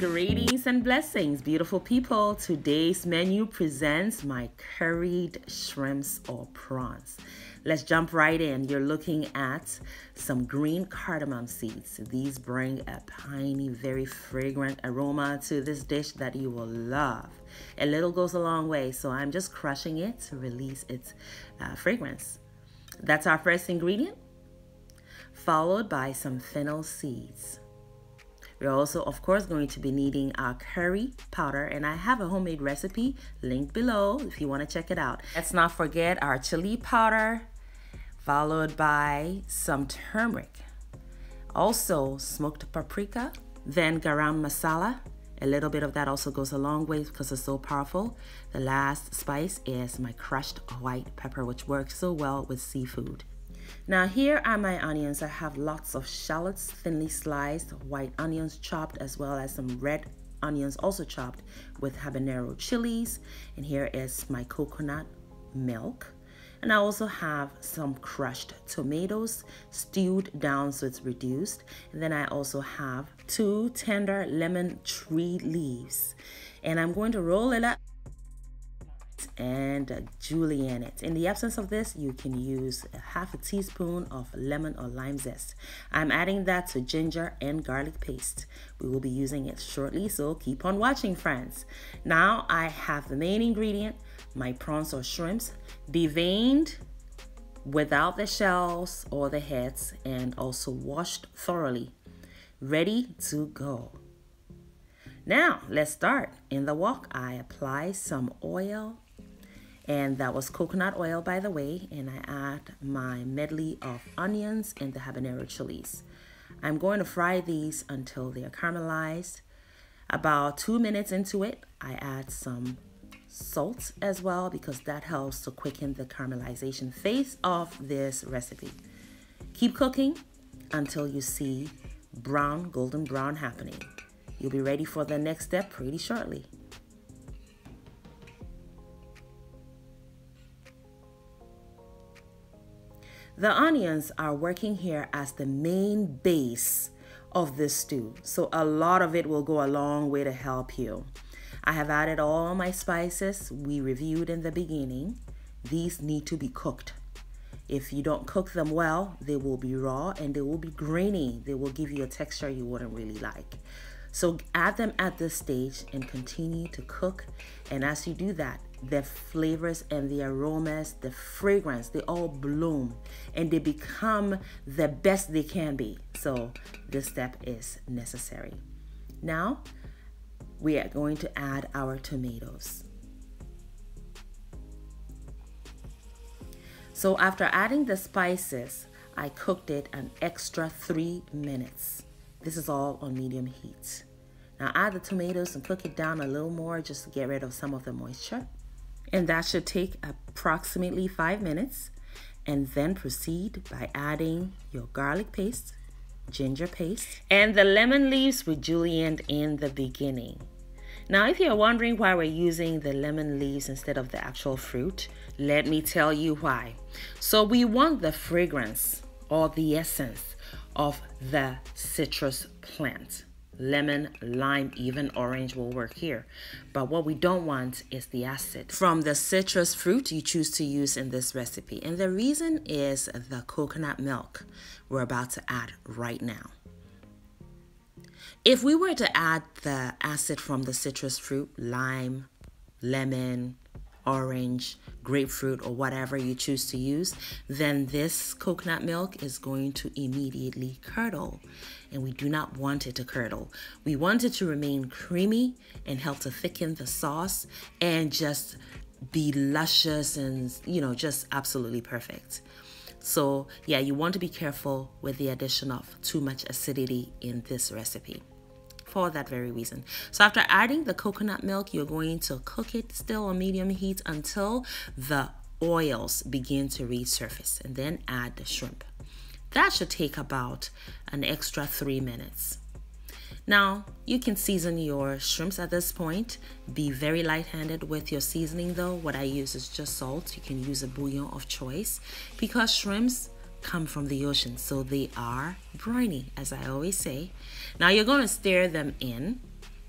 Greetings and blessings, beautiful people. Today's menu presents my curried shrimps or prawns. Let's jump right in. You're looking at some green cardamom seeds. These bring a piney, very fragrant aroma to this dish that you will love. A little goes a long way, so I'm just crushing it to release its uh, fragrance. That's our first ingredient, followed by some fennel seeds. We're also, of course, going to be needing our curry powder, and I have a homemade recipe linked below if you want to check it out. Let's not forget our chili powder, followed by some turmeric. Also, smoked paprika, then garam masala. A little bit of that also goes a long way because it's so powerful. The last spice is my crushed white pepper, which works so well with seafood. Now here are my onions. I have lots of shallots thinly sliced, white onions chopped, as well as some red onions also chopped with habanero chilies. And here is my coconut milk. And I also have some crushed tomatoes stewed down so it's reduced. And then I also have two tender lemon tree leaves. And I'm going to roll it up and julienne it. In the absence of this, you can use a half a teaspoon of lemon or lime zest. I'm adding that to ginger and garlic paste. We will be using it shortly, so keep on watching, friends. Now I have the main ingredient, my prawns or shrimps, deveined without the shells or the heads and also washed thoroughly. Ready to go. Now, let's start. In the wok, I apply some oil and that was coconut oil by the way and I add my medley of onions and the habanero chilies. I'm going to fry these until they are caramelized. About two minutes into it, I add some salt as well because that helps to quicken the caramelization phase of this recipe. Keep cooking until you see brown, golden brown happening. You'll be ready for the next step pretty shortly. The onions are working here as the main base of this stew. So a lot of it will go a long way to help you. I have added all my spices we reviewed in the beginning. These need to be cooked. If you don't cook them well, they will be raw and they will be grainy. They will give you a texture you wouldn't really like. So add them at this stage and continue to cook. And as you do that, the flavors and the aromas, the fragrance, they all bloom and they become the best they can be. So this step is necessary. Now we are going to add our tomatoes. So after adding the spices, I cooked it an extra three minutes. This is all on medium heat. Now add the tomatoes and cook it down a little more just to get rid of some of the moisture. And that should take approximately five minutes. And then proceed by adding your garlic paste, ginger paste, and the lemon leaves we julienne in the beginning. Now, if you're wondering why we're using the lemon leaves instead of the actual fruit, let me tell you why. So we want the fragrance or the essence of the citrus plant lemon, lime, even orange will work here. But what we don't want is the acid from the citrus fruit you choose to use in this recipe. And the reason is the coconut milk we're about to add right now. If we were to add the acid from the citrus fruit, lime, lemon, orange, grapefruit, or whatever you choose to use, then this coconut milk is going to immediately curdle. And we do not want it to curdle. We want it to remain creamy and help to thicken the sauce and just be luscious and, you know, just absolutely perfect. So, yeah, you want to be careful with the addition of too much acidity in this recipe for that very reason. So after adding the coconut milk, you're going to cook it still on medium heat until the oils begin to resurface and then add the shrimp. That should take about an extra three minutes. Now, you can season your shrimps at this point. Be very light-handed with your seasoning though. What I use is just salt. You can use a bouillon of choice because shrimps come from the ocean, so they are briny, as I always say. Now you're going to stir them in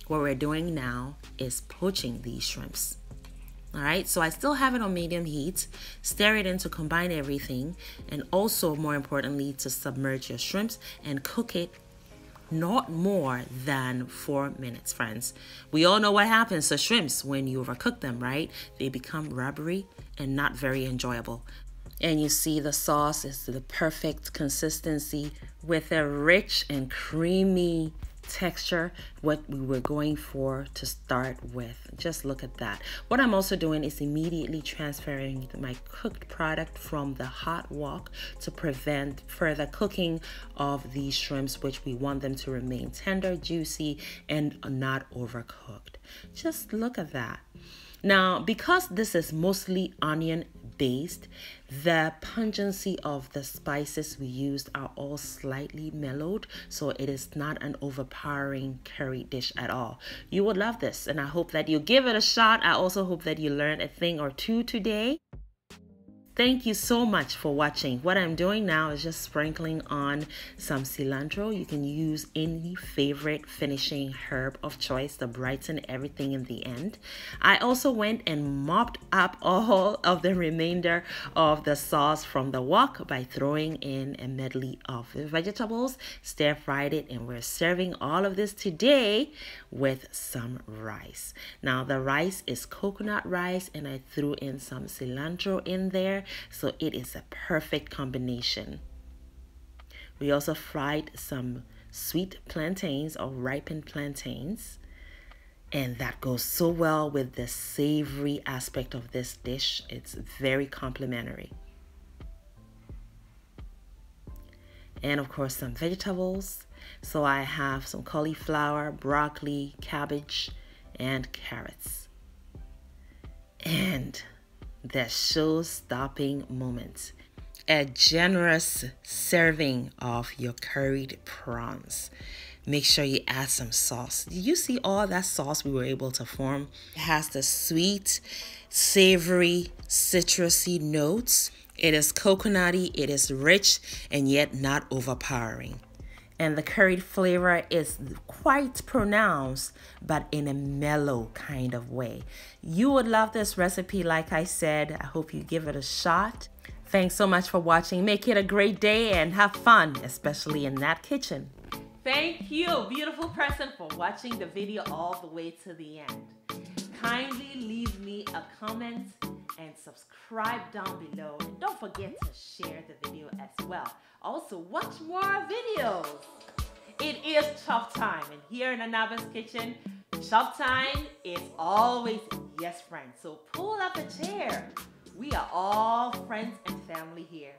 what we're doing now is poaching these shrimps. All right, so I still have it on medium heat. Stir it in to combine everything, and also more importantly, to submerge your shrimps and cook it not more than four minutes, friends. We all know what happens to shrimps when you overcook them, right? They become rubbery and not very enjoyable. And you see the sauce is the perfect consistency with a rich and creamy texture what we were going for to start with. Just look at that. What i'm also doing is immediately transferring my cooked product from the hot wok to prevent further cooking of these shrimps which we want them to remain tender juicy and not overcooked. Just look at that. Now because this is mostly onion based. The pungency of the spices we used are all slightly mellowed, so it is not an overpowering curry dish at all. You would love this, and I hope that you give it a shot. I also hope that you learned a thing or two today. Thank you so much for watching. What I'm doing now is just sprinkling on some cilantro. You can use any favorite finishing herb of choice to brighten everything in the end. I also went and mopped up all of the remainder of the sauce from the wok by throwing in a medley of vegetables, stir fried it, and we're serving all of this today with some rice. Now the rice is coconut rice and I threw in some cilantro in there so it is a perfect combination. We also fried some sweet plantains or ripened plantains. And that goes so well with the savory aspect of this dish. It's very complimentary. And of course, some vegetables. So I have some cauliflower, broccoli, cabbage, and carrots. And the show stopping moment. A generous serving of your curried prawns. Make sure you add some sauce. Did you see all that sauce we were able to form? It has the sweet, savory, citrusy notes. It is coconutty, it is rich, and yet not overpowering and the curried flavor is quite pronounced but in a mellow kind of way. You would love this recipe like I said. I hope you give it a shot. Thanks so much for watching. Make it a great day and have fun, especially in that kitchen. Thank you, beautiful person, for watching the video all the way to the end. Kindly leave me a comment and subscribe down below. And don't forget to share the video as well. Also, watch more videos. It is chop time, and here in Nanaaba's kitchen, chop time is always yes, friends. So pull up a chair. We are all friends and family here.